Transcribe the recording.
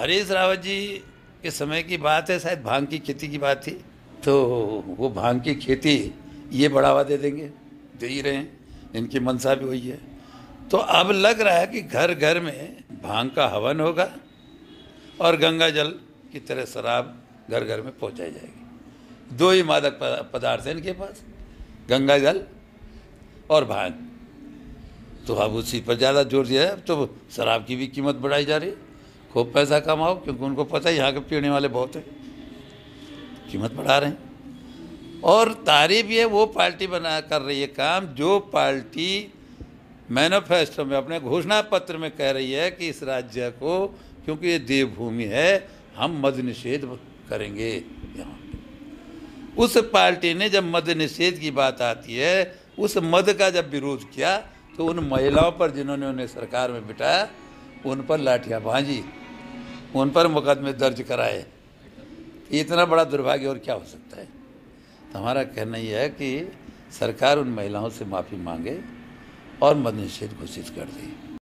हरीश रावत जी के समय की बात है, शायद भाँग की खेती की बात थी। तो वो भाँग की खेती ये बढ़ावा दे देंगे, दे ही रहे हैं। इनकी मनसा भी वही है। तो अब लग रहा है कि घर घर में भाँग का हवन होगा और गंगा जल की तरह शराब घर घर में पहुंचाई जाएगी। दो ही मादक पदार्थ हैं इनके पास, गंगा जल और भाँग। तो अब उसी पर ज़्यादा ज़ोर दिया है अब तो शराब की भी कीमत बढ़ाई जा रही है। खूब पैसा कमाओ, क्योंकि उनको पता है यहाँ के पीने वाले बहुत हैं। कीमत बढ़ा रहे हैं। और तारीफ़ ये, वो पार्टी बना, कर रही है काम, जो पार्टी मैनिफेस्टो में, अपने घोषणा पत्र में कह रही है कि इस राज्य को, क्योंकि ये देवभूमि है, हम मद निषेध करेंगे यहाँ उस पार्टी ने जब मद निषेध की बात आती है, उस मद का जब विरोध किया तो उन महिलाओं पर जिन्होंने उन्हें सरकार में बिठाया, उन पर लाठियाँ भांजी उन पर मुकदमे दर्ज कराए। इतना बड़ा दुर्भाग्य और क्या हो सकता है? तो हमारा कहना यह है कि सरकार उन महिलाओं से माफ़ी मांगे और मद निषेध घोषित कर दे।